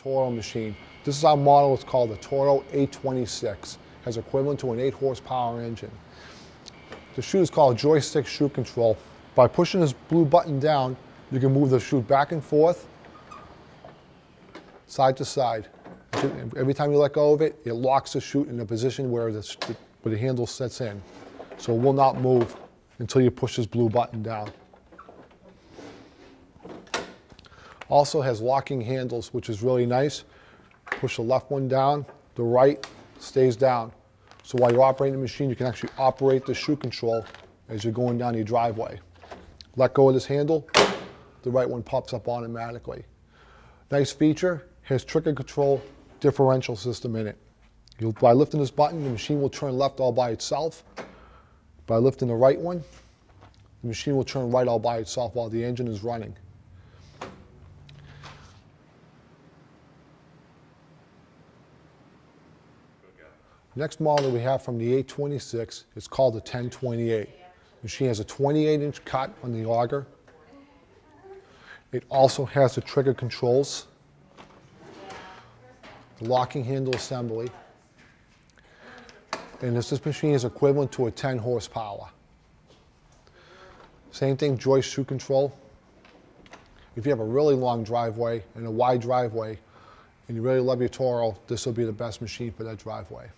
Toro machine. This is our model, it's called the Toro 826. Has equivalent to an 8 horsepower engine. The chute is called joystick chute control. By pushing this blue button down, you can move the chute back and forth, side to side. Every time you let go of it, it locks the chute in a position where the, where the handle sets in. So it will not move until you push this blue button down. Also has locking handles, which is really nice. Push the left one down, the right stays down. So while you're operating the machine, you can actually operate the chute control as you're going down your driveway. Let go of this handle, the right one pops up automatically. Nice feature, has trigger control differential system in it. You'll, by lifting this button, the machine will turn left all by itself. By lifting the right one, the machine will turn right all by itself while the engine is running. Next model we have from the 826 is called the 1028. The machine has a 28 inch cut on the auger. It also has the trigger controls, the locking handle assembly, and this, this machine is equivalent to a 10 horsepower. Same thing, joist chute control. If you have a really long driveway and a wide driveway, and you really love your Toro, this will be the best machine for that driveway.